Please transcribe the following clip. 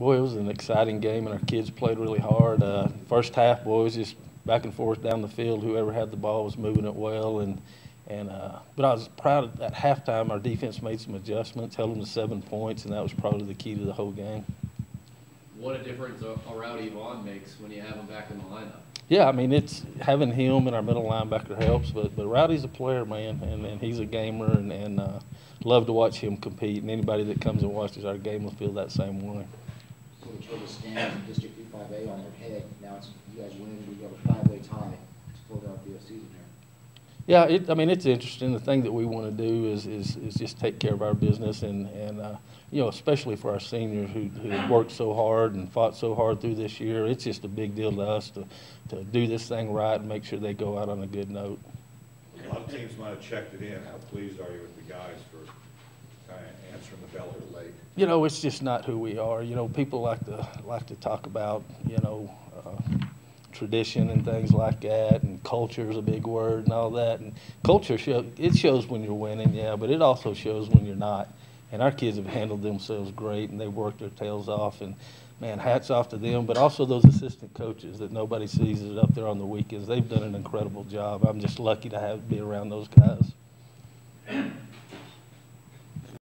Boy, it was an exciting game, and our kids played really hard. Uh, first half, boy, it was just back and forth down the field. Whoever had the ball was moving it well, and and uh, but I was proud of, at halftime. Our defense made some adjustments, held them to seven points, and that was probably the key to the whole game. What a difference a, a Rowdy Vaughn makes when you have him back in the lineup. Yeah, I mean it's having him and our middle linebacker helps, but but Rowdy's a player, man, and, and he's a gamer, and, and uh, love to watch him compete. And anybody that comes and watches our game will feel that same way. So we tried to stand in District Two five A on their head, now it's, you guys win, we go to five-way tie to close out the season here. Yeah, it, I mean, it's interesting. The thing that we want to do is, is, is just take care of our business and, and uh, you know, especially for our seniors who, who worked so hard and fought so hard through this year. It's just a big deal to us to, to do this thing right and make sure they go out on a good note. A lot of teams might have checked it in. How pleased are you with the guys for kind of answering the bell here late? You know, it's just not who we are. You know, people like to like to talk about, you know, uh, tradition and things like that, and culture is a big word and all that. And culture show it shows when you're winning, yeah, but it also shows when you're not. And our kids have handled themselves great, and they worked their tails off. And man, hats off to them, but also those assistant coaches that nobody sees it up there on the weekends. They've done an incredible job. I'm just lucky to have be around those guys.